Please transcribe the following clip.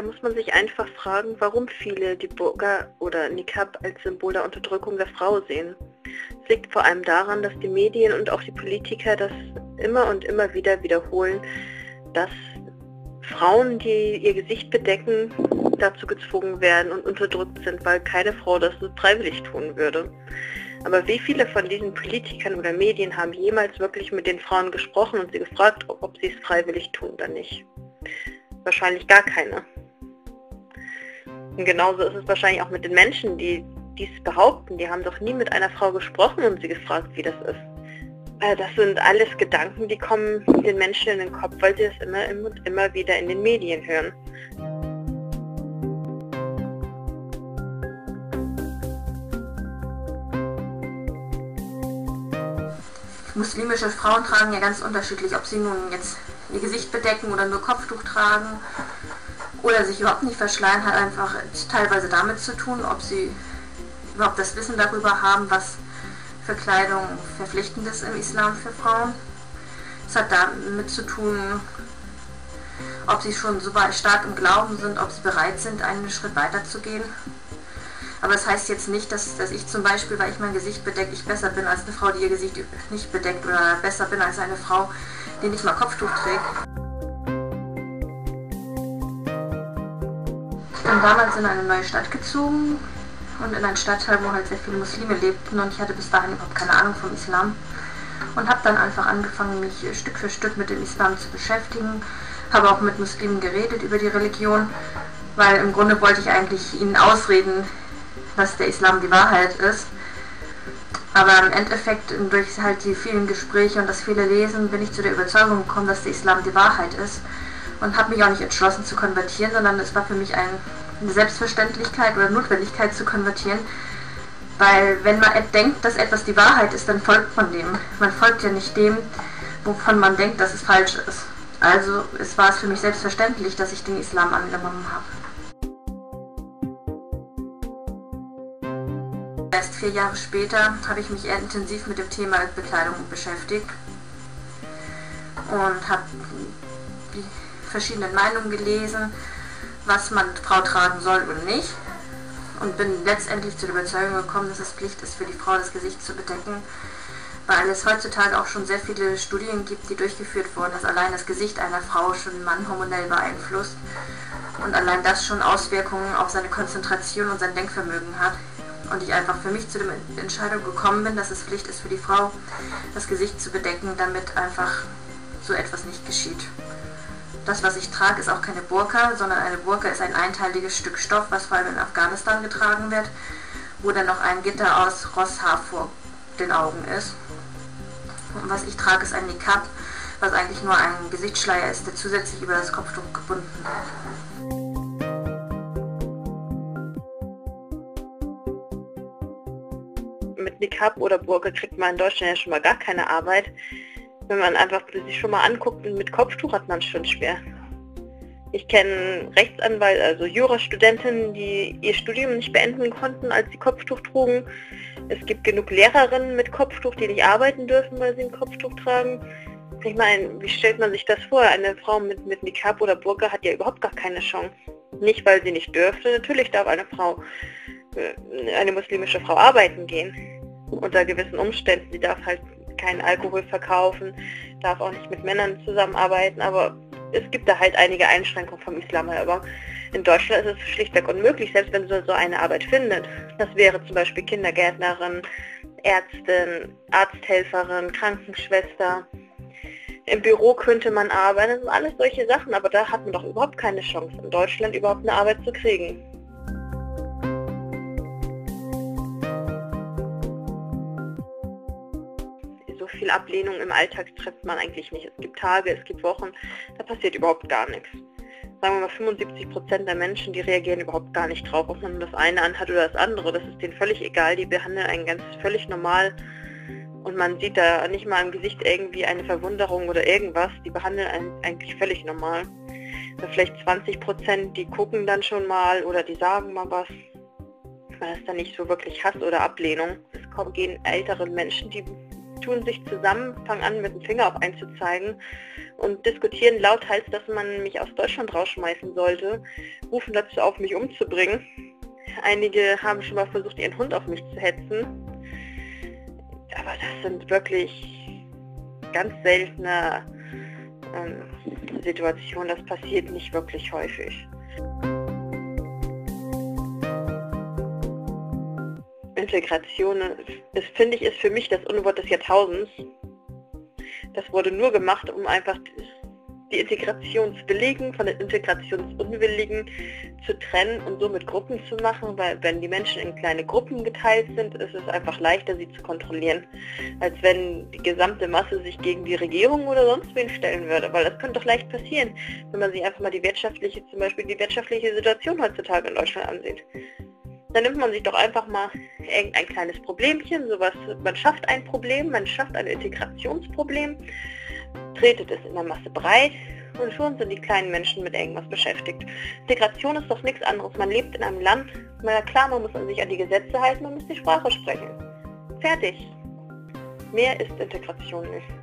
Da muss man sich einfach fragen, warum viele die Burka oder Niqab als Symbol der Unterdrückung der Frau sehen. Es liegt vor allem daran, dass die Medien und auch die Politiker das immer und immer wieder wiederholen, dass Frauen, die ihr Gesicht bedecken, dazu gezwungen werden und unterdrückt sind, weil keine Frau das freiwillig tun würde. Aber wie viele von diesen Politikern oder Medien haben jemals wirklich mit den Frauen gesprochen und sie gefragt, ob sie es freiwillig tun oder nicht? Wahrscheinlich gar keine. Und genauso ist es wahrscheinlich auch mit den Menschen, die dies behaupten. Die haben doch nie mit einer Frau gesprochen und sie gefragt, wie das ist. Äh, das sind alles Gedanken, die kommen den Menschen in den Kopf, weil sie das immer und immer wieder in den Medien hören. Muslimische Frauen tragen ja ganz unterschiedlich, ob sie nun jetzt ihr Gesicht bedecken oder nur Kopftuch tragen oder sich überhaupt nicht verschleiern, hat einfach teilweise damit zu tun, ob sie überhaupt das Wissen darüber haben, was für Kleidung verpflichtend ist im Islam für Frauen. Es hat damit zu tun, ob sie schon so stark im Glauben sind, ob sie bereit sind, einen Schritt weiter zu gehen. Aber das heißt jetzt nicht, dass, dass ich zum Beispiel, weil ich mein Gesicht bedecke, ich besser bin als eine Frau, die ihr Gesicht nicht bedeckt oder besser bin als eine Frau, die nicht mal Kopftuch trägt. Bin damals in eine neue Stadt gezogen. Und in einen Stadtteil, wo halt sehr viele Muslime lebten. Und ich hatte bis dahin überhaupt keine Ahnung vom Islam. Und habe dann einfach angefangen, mich Stück für Stück mit dem Islam zu beschäftigen, habe auch mit Muslimen geredet über die Religion, weil im Grunde wollte ich eigentlich ihnen ausreden, dass der Islam die Wahrheit ist. Aber im Endeffekt, durch halt die vielen Gespräche und das viele Lesen, bin ich zu der Überzeugung gekommen, dass der Islam die Wahrheit ist. Und habe mich auch nicht entschlossen zu konvertieren, sondern es war für mich ein, eine Selbstverständlichkeit oder Notwendigkeit zu konvertieren. Weil wenn man denkt, dass etwas die Wahrheit ist, dann folgt man dem. Man folgt ja nicht dem, wovon man denkt, dass es falsch ist. Also es war es für mich selbstverständlich, dass ich den Islam angenommen habe. Erst vier Jahre später habe ich mich eher intensiv mit dem Thema Bekleidung beschäftigt und habe die verschiedenen Meinungen gelesen, was man Frau tragen soll und nicht. Und bin letztendlich zu der Überzeugung gekommen, dass es Pflicht ist, für die Frau das Gesicht zu bedecken, weil es heutzutage auch schon sehr viele Studien gibt, die durchgeführt wurden, dass allein das Gesicht einer Frau schon den Mann hormonell beeinflusst und allein das schon Auswirkungen auf seine Konzentration und sein Denkvermögen hat. Und ich einfach für mich zu der Entscheidung gekommen bin, dass es Pflicht ist für die Frau, das Gesicht zu bedecken, damit einfach so etwas nicht geschieht. Das, was ich trage, ist auch keine Burka, sondern eine Burka ist ein einteiliges Stück Stoff, was vor allem in Afghanistan getragen wird, wo dann noch ein Gitter aus Rosshaar vor den Augen ist. Und was ich trage, ist ein Niqab, was eigentlich nur ein Gesichtsschleier ist, der zusätzlich über das Kopftuch gebunden wird. mit Niqab oder Burka kriegt man in Deutschland ja schon mal gar keine Arbeit. Wenn man einfach sich schon mal anguckt, mit Kopftuch hat man es schon schwer. Ich kenne Rechtsanwalt, also Jurastudentinnen, die ihr Studium nicht beenden konnten, als sie Kopftuch trugen. Es gibt genug Lehrerinnen mit Kopftuch, die nicht arbeiten dürfen, weil sie ein Kopftuch tragen. Ich meine, wie stellt man sich das vor? Eine Frau mit, mit Niqab oder Burka hat ja überhaupt gar keine Chance. Nicht, weil sie nicht dürfte. Natürlich darf eine Frau, äh, eine muslimische Frau arbeiten gehen unter gewissen Umständen. Sie darf halt keinen Alkohol verkaufen, darf auch nicht mit Männern zusammenarbeiten, aber es gibt da halt einige Einschränkungen vom Islam aber in Deutschland ist es schlichtweg unmöglich, selbst wenn sie so eine Arbeit findet. Das wäre zum Beispiel Kindergärtnerin, Ärztin, Arzthelferin, Krankenschwester. Im Büro könnte man arbeiten, das sind alles solche Sachen, aber da hat man doch überhaupt keine Chance, in Deutschland überhaupt eine Arbeit zu kriegen. Ablehnung im Alltag trifft man eigentlich nicht. Es gibt Tage, es gibt Wochen, da passiert überhaupt gar nichts. Sagen wir mal 75 Prozent der Menschen, die reagieren überhaupt gar nicht drauf, ob man das eine anhat oder das andere. Das ist denen völlig egal. Die behandeln einen ganz völlig normal und man sieht da nicht mal im Gesicht irgendwie eine Verwunderung oder irgendwas. Die behandeln einen eigentlich völlig normal. Vielleicht 20 Prozent, die gucken dann schon mal oder die sagen mal was. Weil es dann nicht so wirklich Hass oder Ablehnung. Es gehen ältere Menschen, die tun sich zusammen, fangen an mit dem Finger auf einen zu zeigen und diskutieren lauthals, dass man mich aus Deutschland rausschmeißen sollte, rufen dazu auf, mich umzubringen. Einige haben schon mal versucht, ihren Hund auf mich zu hetzen. Aber das sind wirklich ganz seltene ähm, Situationen. Das passiert nicht wirklich häufig. Integration ist, finde ich, ist für mich das Unwort des Jahrtausends. Das wurde nur gemacht, um einfach die Integrationswilligen von den Integrationsunwilligen zu trennen und so mit Gruppen zu machen, weil wenn die Menschen in kleine Gruppen geteilt sind, ist es einfach leichter, sie zu kontrollieren, als wenn die gesamte Masse sich gegen die Regierung oder sonst wen stellen würde, weil das könnte doch leicht passieren, wenn man sich einfach mal die wirtschaftliche, zum Beispiel die wirtschaftliche Situation heutzutage in Deutschland ansieht. Dann nimmt man sich doch einfach mal irgendein kleines Problemchen, sowas, man schafft ein Problem, man schafft ein Integrationsproblem, tretet es in der Masse breit und schon sind die kleinen Menschen mit irgendwas beschäftigt. Integration ist doch nichts anderes. Man lebt in einem Land, na klar, man muss sich an die Gesetze halten, man muss die Sprache sprechen. Fertig. Mehr ist Integration nicht.